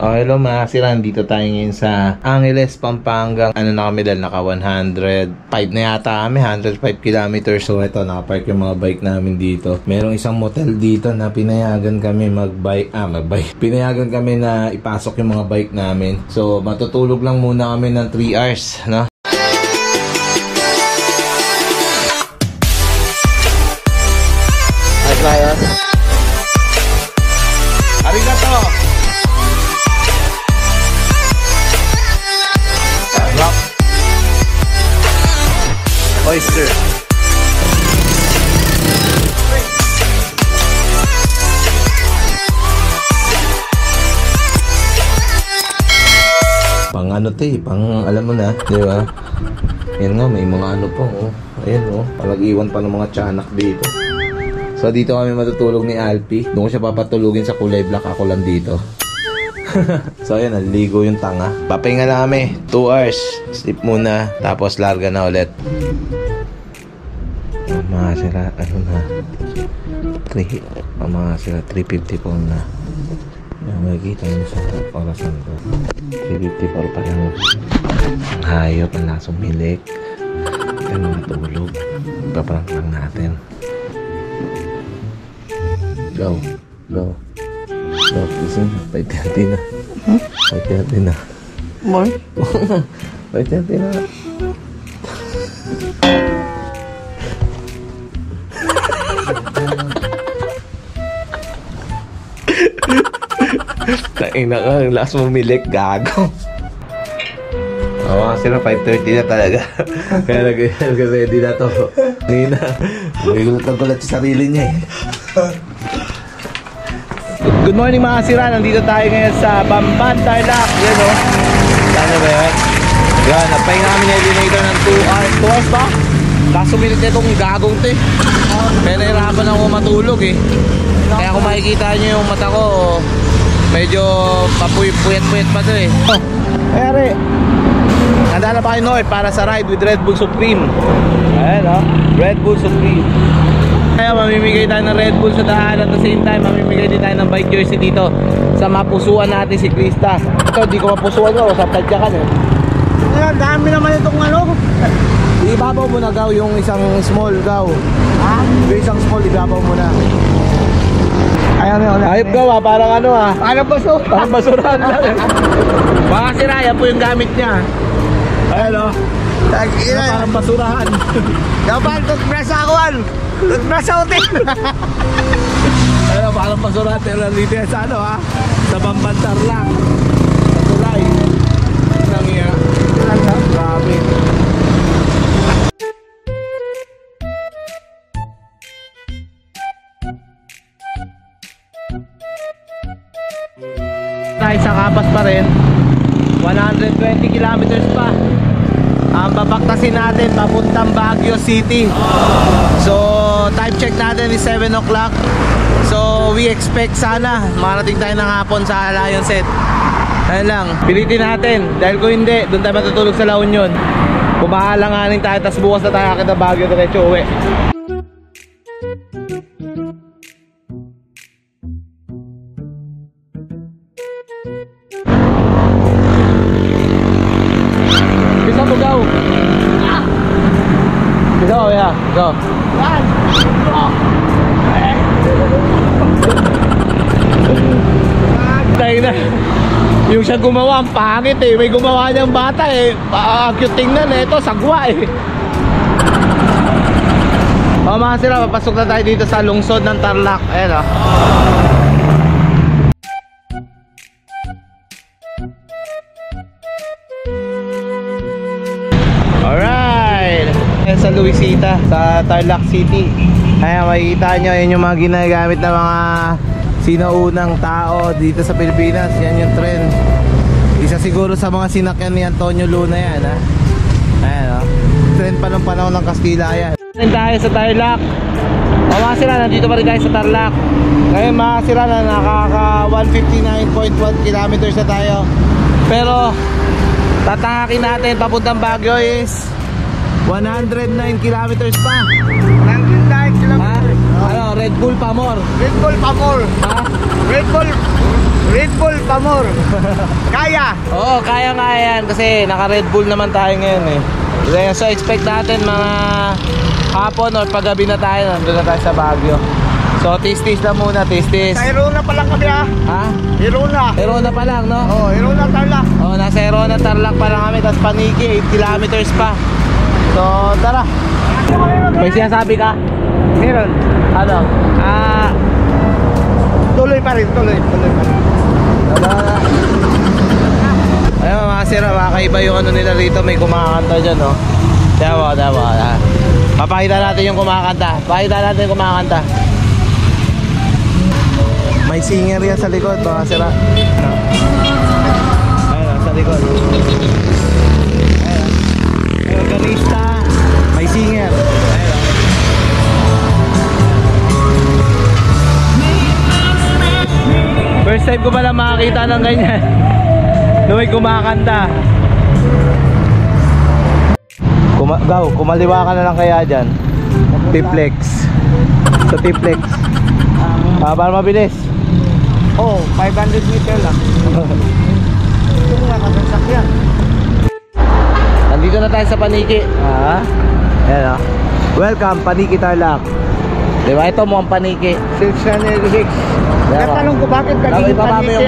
Oh, hello mga sira. Dito tayo ngayon sa Angeles, Pampanga. Ano na kami dahil naka 105 na yata kami, 105 kilometers. So ito, nakapark yung mga bike namin dito. Merong isang motel dito na pinayagan kami mag-bike. Ah, mag-bike. Pinayagan kami na ipasok yung mga bike namin. So matutulog lang muna kami ng 3 hours, no? To eh, pang alam mo na, di ba? Yan nga, may mga ano po, oh. Ayan, oh. Palag-iwan pa ng mga tiyanak dito. So, dito kami matutulog ni Alpi. Doon ko siya papatulugin sa kulay black. Ako lang dito. so, ayan, naligo yung tanga. Papahinga lang kami. 2 hours. Sleep muna. Tapos, larga na ulit. Mga sila, ano na. 3, mga sila, 3.54 na. Makikita nyo sa orasan ko. 3.54 pa lang. Ang hayop, ang lasong milik. Yan, matulog. Paparang lang natin. Go. Go. Go. Gising. 5.30 na. 5.30 na. More? 5.30 na. Tain na ka. Last mo milik. Gago. Oo, oh, sila 5.30 na talaga. Kaya nag- nag-ready na to. Nina, may gulat na gulat sa sarili niya eh. Good morning mga sira, nandito tayo ngayon sa Bamban, Tarlac. Yan o. Ano ba yan? Yan, napahinga kami na eliminator ng 2 hours. 2 hours ba? Kaso minute na itong gagong te. Kaya nahirapan ako matulog eh. Kaya kung makikita nyo yung mata ko, medyo papuyat-puyat pa to eh. Oh, ayari. Handa na ba kayo North para sa ride with Red Bull Supreme? Ayan o, Red Bull Supreme. Kaya mamimigay tayo ng Red Bull sa daan at the same time mamimigay din tayo ng bike jersey dito sa mapusuan natin si Krista. Ito, di ko mapusuan ko, sa tadyakan eh. Ayan, dami naman itong ano. Ibabaw mo na gaw yung isang small gaw. Ha? Yung isang small, ibabaw mo na. Ayop gaw ah, parang ano ah. Ano ba so? Parang basurahan lang eh. Baka sira, yan po yung gamit niya. Ayan o, Tag-ina. parang basurahan. Dapat toothbrush ako an. Toothbrush ako din. Ayun, parang basurahan pero nandito yan sa ano ha. Sa Bambantar lang. Tayo sa Kapas pa rin. 120 kilometers pa. Ang babaktasin natin papuntang Baguio City. So time check natin is 7 o'clock. So we expect sana marating tayo ng hapon sa Lion Set. Ayun lang pilitin natin. Dahil kung hindi doon tayo matutulog sa La Union. Kumaalanganin tayo tapos bukas na tayo akit ng Baguio diretso uwi gumawa ang pangit eh May gumawa niyang bata eh Ah, Cute tingnan eh Ito sagwa eh O mga sila Papasok na tayo dito sa lungsod ng Tarlac Ayan o! Ayan sa Luisita, sa Tarlac City. Ayan, makikita nyo, yun yung mga ginagamit ng mga sinaunang tao dito sa Pilipinas. Yan yung trend. Isa siguro sa mga sinakyan ni Antonio Luna yan, ha? Ayan, oh. Trend pa ng panahon ng Kastila yan. Trend tayo sa Tarlac. O mga sila, nandito pa rin tayo sa Tarlac. Ngayon mga sila na nakaka 159.1 kilometers na tayo. Pero Tatahakin natin papuntang Baguio is 109 kilometers pa. 99 Ha? kilometers. Ano, Red Bull pa more. Red Bull pa more. Ha? Red Bull. Red Bull Pamor. Kaya. Oo, kaya nga yan kasi naka Red Bull naman tayo ngayon eh. So expect natin mga hapon or paggabi na tayo, nandun na tayo sa Baguio. So tis-tis lang muna, tis-tis. Sa Irona pa lang kami ha. Ha? Irona. Erona pa lang, no? Oh, Irona Tarlac. Oh, nasa Erona, Tarlac pa lang kami, tapos Paniki, 8 kilometers pa. So, tara. May sinasabi ka? Meron. Ano? Ah, tuloy pa rin, tuloy, tuloy pa rin. Wala na. Ayun mga sira, makakaiba yung ano nila rito, may kumakanta dyan, no? Tama, tama. ah. Papakita natin yung kumakanta. Papakita natin yung kumakanta. May singer yan sa likod, mga sira. Ayun, sa likod. Ayun. May organista, may singer. Ayun. First time ko pala makakita ng ganyan. May kumakanta. Kuma Gaw, kumaliwa ka na lang kaya dyan. Tiplex. Sa Tiplex. Ah, para mabilis. Oh, 500 meter lang. Ito nga kasasakyan. Nandito na tayo sa Paniki. Ah. Ayan oh. Welcome, Paniki Tarlac. Diba? Ito mo ang Paniki. 696. Diba? Natanong ko bakit kanina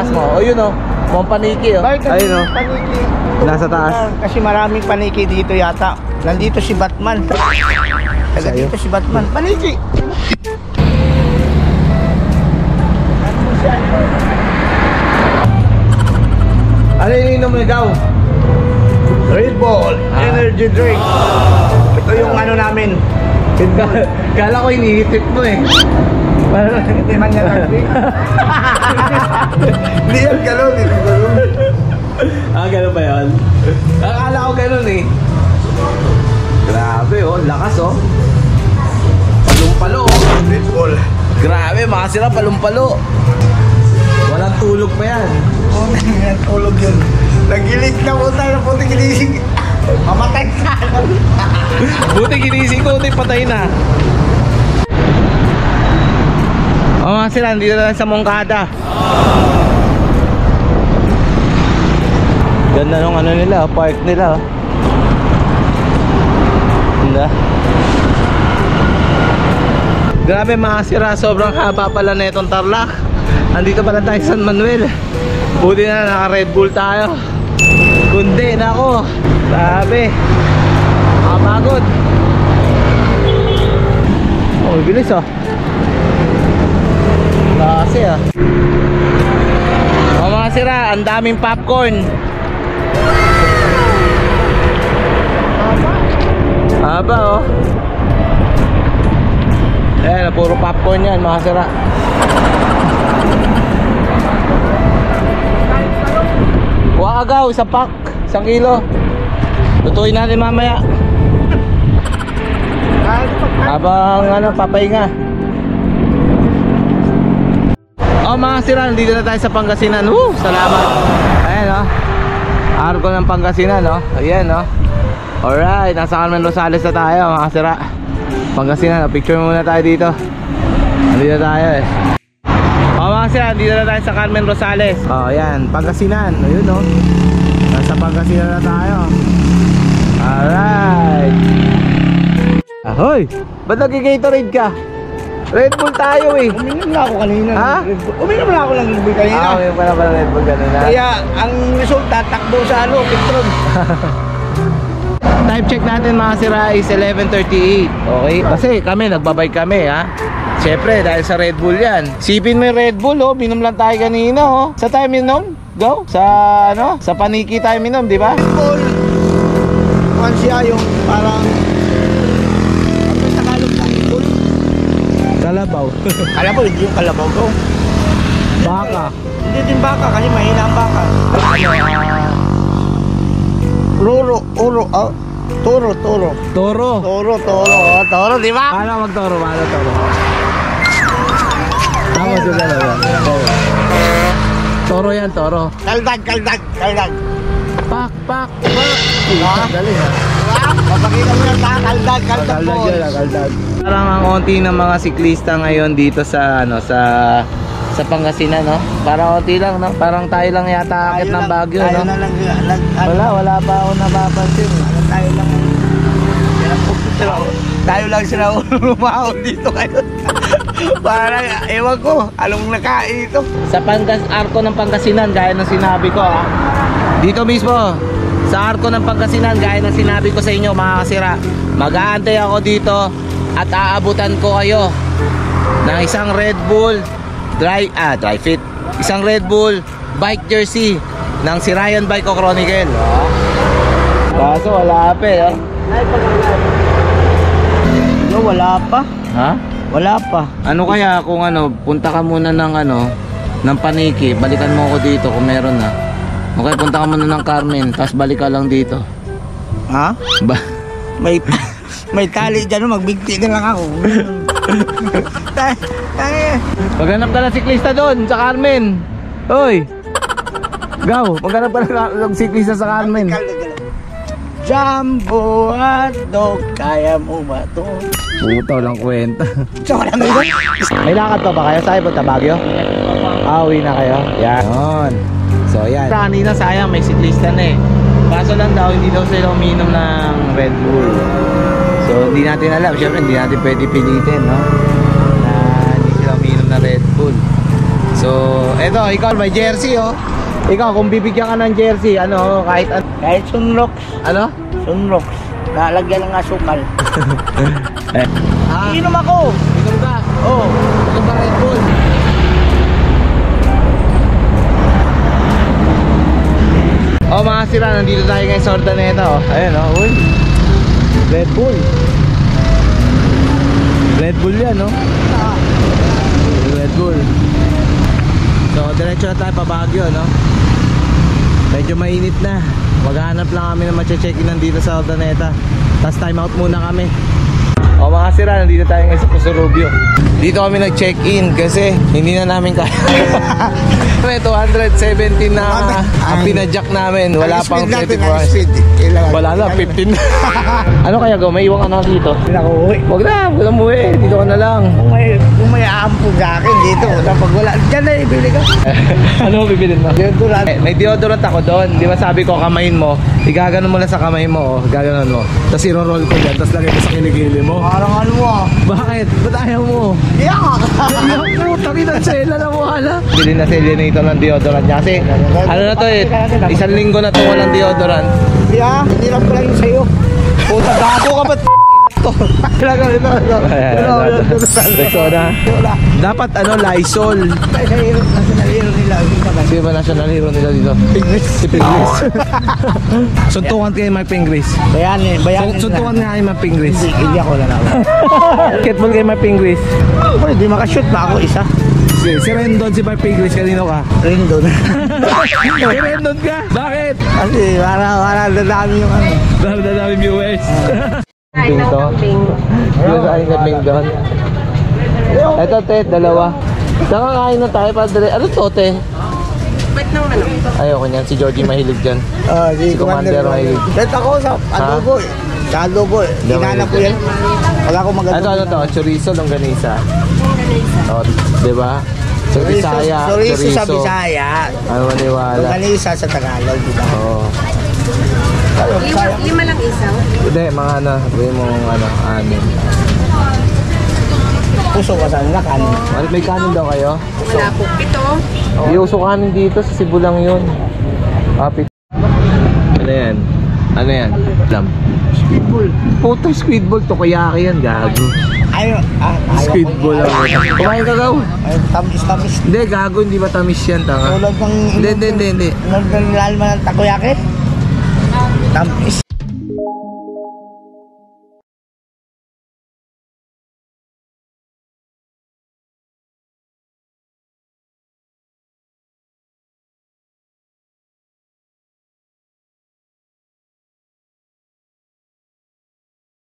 mas mo. O yun oh. Mukhang Paniki oh. Bakit Ayun kanina oh. paniki? Nasa taas. Kasi maraming paniki dito yata. Nandito si Batman. Taga Sa'yo? dito si Batman. Paniki! Ano yung ininom mo Gaw? Red Bull Ah. Energy Drink. Ito yung ano namin. Kala ko inihitit mo eh. Hindi man yan rugby. Hindi yan galon, hindi galon. ah, ganun ba yun? Akala ko ganun eh. Grabe oh, lakas oh. Palumpalo oh. Red Bull. Grabe, mga sila palumpalo. Walang tulog pa yan. Oh, yan, tulog yun. Nagilig na po tayo na puti ginising. Mamatay ka. Buti ginising ko, buti patay na. Mga sila, nandito na sa Mongkada. Ganda nung ano nila, park nila. oh. Ganda. Grabe mga sira, sobrang haba pala na itong Tarlac. Andito pala tayo sa San Manuel. Buti na naka Red Bull tayo. Kundi, nako. Grabe. Nakapagod. Oh, bilis ah. Klase ah. Oh, mga ang daming popcorn. Haba oh. Eh, puro popcorn yan, mga sira. Kuha agaw, isang pack, isang kilo. Tutuin natin mamaya. Habang ano, papahinga. Oh mga sira, dito na tayo sa Pangasinan. Woo! Salamat. Ayan oh. Arko ng Pangasinan oh. Ayan oh. Alright, nasa Carmen Rosales na tayo mga sira. Pangasinan, oh. picture muna tayo dito. Nandito tayo eh. Oh mga sira, dito na tayo sa Carmen Rosales. Oh, ayan, Pangasinan. Ayun oh. Nasa Pangasinan na tayo. Alright. Ahoy! Ba't nag-gatorade ka? Red Bull tayo eh. Uminom na ako kanina. Ha? Red Bull. Uminom na ako ng Red Bull kanina. Ah, may pala pala Red Bull ganun na. Kaya ang resulta, takbo sa ano, Petron. Time check natin mga sira is 11.38 Okay? Kasi kami, nagbabike kami ha Siyempre, dahil sa Red Bull yan Sipin mo yung Red Bull oh, minom lang tayo kanina oh Sa tayo minom? Go? Sa ano? Sa paniki tayo minom, di ba? Red Bull. Siya yung parang... Ano sa Tagalog na Red Bull? Kalabaw mo, hindi yung kalabaw ko. Baka Hindi din baka kasi mahina ang baka. Ruro, uro, ah, toro, toro. Toro Toro, toro, oh, toro, di ba? Paano magtoro? Paano toro? Tama sa dalawa Toro yan, toro Kaldag, kaldag, kaldag. Pak, pak, pak Ah. Dali ha Diba? Papakita mo yan, kaldag, kaldag Kaldag po. yun, kaldag. Parang ang onti ng mga siklista ngayon dito sa ano sa Sa Pangasinan, no? Para konti lang, no? Parang tayo lang yata akit ng Baguio, no? na lang, nag, ano, Wala, wala pa ako napapansin. tayo lang, tayo lang sila lumahon dito kayo. Parang, ewan ko, anong nakain ito? Sa Pangas, arko ng Pangasinan, gaya ng sinabi ko, ha? Dito mismo, sa arko ng Pangasinan, gaya ng sinabi ko sa inyo, mga kasira, mag-aantay ako dito at aabutan ko kayo ng isang Red Bull dry, ah, dry fit. Isang Red Bull bike jersey ng si Ryan Bike o Chronicle. Oh. Kaso wala pa eh, oh. No, wala pa. Ha? Wala pa. Ano kaya kung ano, punta ka muna ng ano, ng Paniki, balikan mo ako dito kung meron na. Okay, punta ka muna ng Carmen, tapos balik ka lang dito. Ha? Ba May may tali dyan, magbigti na lang ako. Maghanap ka ng siklista doon sa Carmen. Hoy! Gaw, maghanap ka ng siklista sa Carmen. Jumbo at dog, kaya mo ba to? Puto lang kwenta. Alam mo yun? May lakad pa ba kayo? Saan punta Baguio? Ah, uwi na kayo? Yan. Yun. So, yan. Kanina sayang, may siklista na eh. Kaso lang daw, hindi daw sila uminom ng Red Bull. So, hindi natin alam. Siyempre, hindi natin pwede pilitin, no? Na hindi sila uminom ng Red Bull. So, eto, ikaw, may jersey, oh. Ikaw, kung bibigyan ka ng jersey, ano, kahit ano. Kahit sunrocks, Ano? sunrocks, lalagyan ng asukal. Eh. Ah, Inom ako! inom ka. Oh, Inom ka Red Bull. Oh mga sira, nandito tayo ngayon sa Ordaneta oh. Ayan oh, uy. Red Bull. Red Bull yan oh. Red Bull. So, diretso na tayo pa Baguio no. Medyo mainit na. Maghanap lang kami na mache-check-in nandito sa Ordaneta. Tapos time out muna kami. O mga sira, nandito tayo ngayon sa Pusurubio. Dito kami nag-check-in kasi hindi na namin kaya. May 217 na ang pinajak namin. Wala Ang pang speed natin, 24 ang hours. Wala na, 15 na. ano kaya go? May iwan ka na dito? Hindi na ako uwi. Huwag na, huwag na umuwi. Dito ka na lang. Kung may, kung may aampo sa akin dito, kapag wala, dyan na ibili ka. ano mo bibilin mo? Deodorant. Eh, May deodorant ako doon. Di ba sabi ko kamayin mo? Igaganon mo lang sa kamay mo. Oh. Gaganon mo. Tapos iro-roll ko dyan. Tapos lagay ko sa kilikili mo. Parang ano mo ah. Bakit? Ba't ayaw mo? Iyak! Yung puta na sela na wala. Bili na si Lenito ng deodorant niya kasi ano na to eh, isang linggo na to walang deodorant. Hindi ah, ko lang yung sa'yo. Puta gago ka ba't Rexona. Dapat ano, Lysol. Sino ba national hero nila dito? Si Pingris. Suntukan kayo may Pingris. Bayanin, bayanin Sun- Suntukan nga kayo may Pingris. Hindi, hindi ako lang. Basketball kayo may Pingris. Hindi makashoot pa ako isa. Si, si Rendon, si may Pingris, kanino ka? Ring doon. si Rendon ka? Bakit? Kasi para, para dadami yung ano. Na namin viewers. Dito. Kambing. Yung sa aking kaping doon. Ito, te, dalawa. Nakakain na tayo, padre. Ano to, te? Ba't ng ano? Ayoko niyan. Si Georgie mahilig dyan. Ah, si, Si Commander Mahilig. Bet ako sa adobo eh. Sa adobo eh. Hinanap ko yan. Wala akong maganda. Ano, ano to? Chorizo, longganisa. Oh, di ba? Sa Bisaya, Chorizo sa Bisaya. Ano maniwala? Organisa sa Tagalog, di ba? Oo. Lima, lima lang isa. Hindi, mga ano, sabihin mo ano, anin. Puso ka sa nakan. Ano, may kanin daw kayo? Wala po. Pito. Yung uso kanin dito, sa Cebu lang yun. Kapit. Ano yan? Ano yan? Alam. Pitbull. Puto squid ball, tokoyaki yan, gago. Ayaw. Ah, ayaw Squid ko ball niya. lang. Kumain ka gaw? Ay, tamis, tamis. Hindi, gago, hindi matamis yan, tanga. Tulad ng... Hindi, hindi, hindi, hindi. Tulad ng lalma ng takoyaki. Tamis.